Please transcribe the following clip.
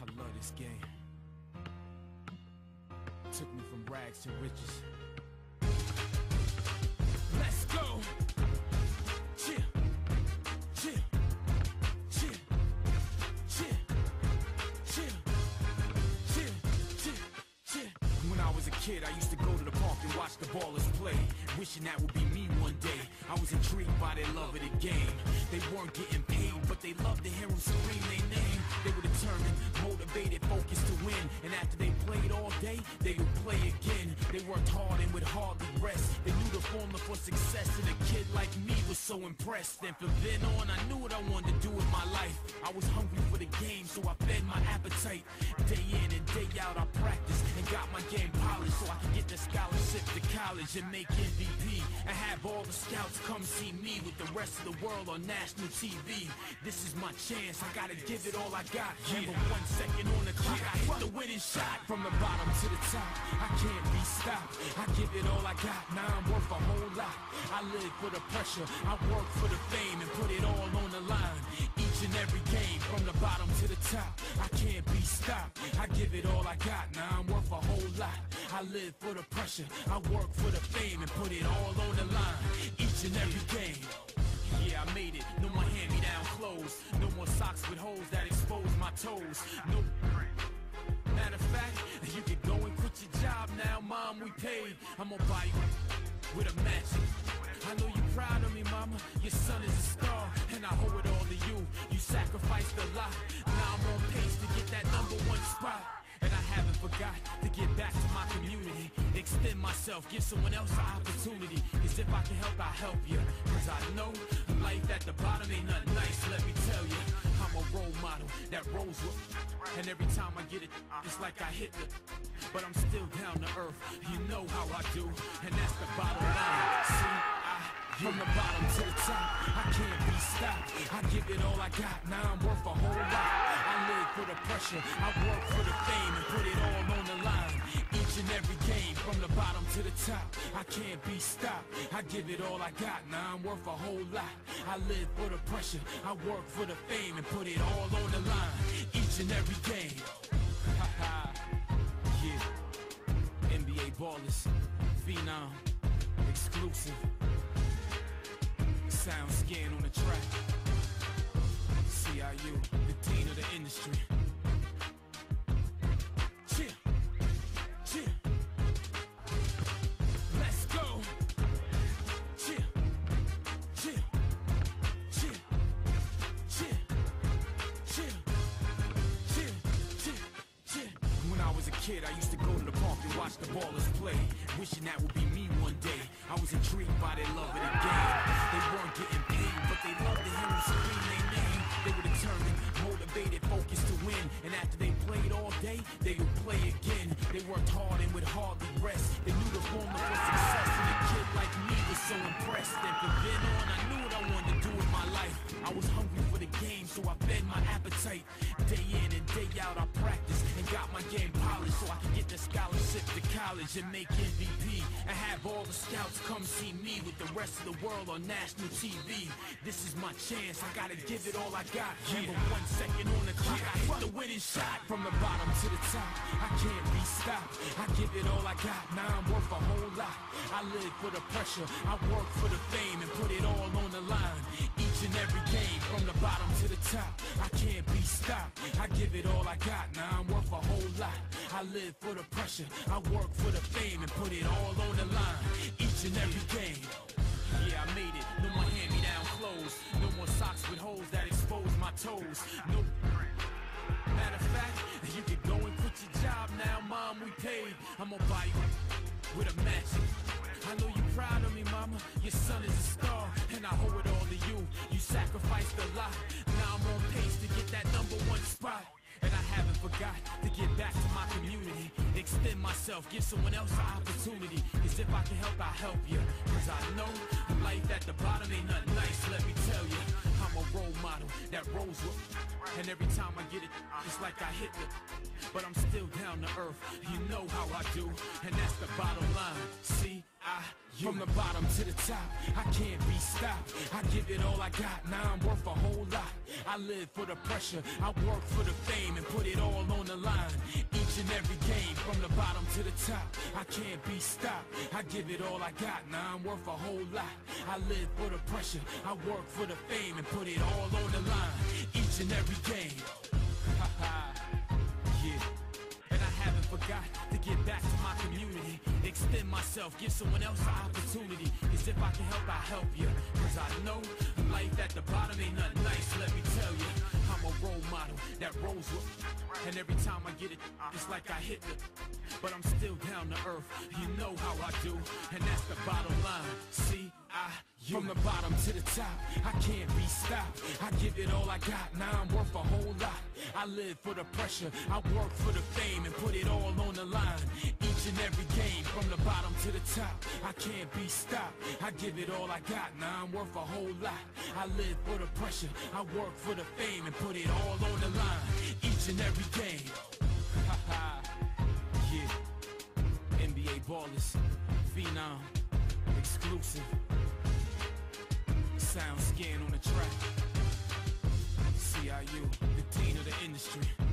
I love this game. Took me from rags to riches. Let's go! Chill. When I was a kid, I used to go to the park and watch the ballers play. Wishing that would be me one day. I was intrigued by their love of the game. They weren't getting paid, but they loved to hear them scream their name. They were determined, motivated, focused to win. And after they played all day, they would play again. They worked hard and would hardly rest. They knew the formula for success, and a kid like me was so impressed. And from then on, I knew what I wanted to do with my life. I was hungry for the game, so I fed my appetite. Day in day out, I practiced and got my game polished so I could get the scholarship to college and make MVP. And have all the scouts come see me with the rest of the world on national TV. This is my chance, I gotta give it all I got. Remember one second on the clock, I hit the winning shot from the bottom to the top. I can't be stopped. I give it all I got. Now I'm worth a whole lot. I live for the pressure. I work for the fame give it all I got. Now I'm worth a whole lot. I live for the pressure. I work for the fame and put it all on the line. Each and every game. Yeah, I made it. No more hand-me-down clothes. No more socks with holes that expose my toes. No. Matter of fact, you can go and quit your job now, mom. We paid. I'm gonna buy you with a match. I know you're proud of me, mama. Your son is a star, and I owe it all to you. You sacrificed a lot. Now I'm on pace to get that number one spot. And I haven't forgot to get back to my community. Extend myself, give someone else an opportunity. Cause if I can help, I'll help you. Cause I know life at the bottom ain't nothing nice, let me tell you. I'm a role model that rolls with And every time I get it, it's like I hit the But I'm still down to earth, you know how I do And that's the bottom line, see, from the bottom to the top, I can't be stopped. I give it all I got, now I'm worth a whole lot. I live for the pressure, I work for the fame and put it all on the line. Each and every game, from the bottom to the top, I can't be stopped. I give it all I got, now I'm worth a whole lot. I live for the pressure, I work for the fame and put it all on the line. Each and every game. yeah. NBA ballers, phenom, exclusive. Sound on the track. CIU, the dean of the industry. When I was a kid, I used to go watch the ballers play. Wishing that would be me one day. I was intrigued by their love of the game. They weren't getting paid, but they loved to hear them scream their name. They were determined, motivated, focused to win. And after they played all day, they would play again. They worked hard and would hardly rest. They knew the formula for success, and a kid like me was so impressed. And from then on, I knew what I wanted to do with my life. I was hungry for the game, so I fed my appetite. Day in day out, I practiced and got my game polished so I could get the scholarship to college and make MVP. And have all the scouts come see me with the rest of the world on national TV. This is my chance, I gotta give it all I got. Remember one second on the clock, I hit the winning shot from the bottom to the top. I can't be stopped. I give it all I got. Now I'm worth a whole lot. I live for the pressure. I work for the fame and put it all on the line. Each and every game, from the bottom to the top. I can't be stopped. I give it all I got. Now I'm worth a whole lot. I live for the pressure. I work for the fame and put it all on the line. Each and every game. Yeah, I made it. No more hand-me-down clothes. No more socks with holes that expose my toes. No. Matter of fact, you can go and quit your job now, mom. We paid. I'm gonna buy you with a match. I know you proud of me, mama. Your son is a star, and I owe it all to you. You sacrificed a lot. Now I'm on pace to get that number one forgot to get back to my community. Extend myself. myself, give someone else an opportunity. Cause if I can help, I help you. Cause I know life at the bottom ain't nothing nice, let me tell you. I'm a role model that rolls with And every time I get it, it's like I hit the But I'm still down to earth, you know how I do And that's the bottom line, see, I. From the bottom to the top, I can't be stopped. I give it all I got, now I'm worth a whole lot. I live for the pressure, I work for the fame And put it all on the line. Each and every game, from the bottom to the top I can't be stopped, I give it all I got Now I'm worth a whole lot. I live for the pressure, I work for the fame And put it all on the line. Each and every game. Yeah. And I haven't forgot to get back to my community Extend myself, give someone else an opportunity. Cause if I can help, I help you Cause I know life at the bottom ain't nothing nice, let me tell you I'm a role model that rolls with And every time I get it, it's like I hit the But I'm still down to earth, you know how I do. And that's the bottom line, see. From the bottom to the top, I can't be stopped. I give it all I got, now I'm worth a whole lot. I live for the pressure, I work for the fame And put it all on the line. Each and every game, from the bottom to the top. I can't be stopped, I give it all I got. Now I'm worth a whole lot. I live for the pressure, I work for the fame And put it all on the line. Each and every game. Yeah. NBA ballers, Phenom, exclusive Sound scan on the track. CIU, the dean of the industry.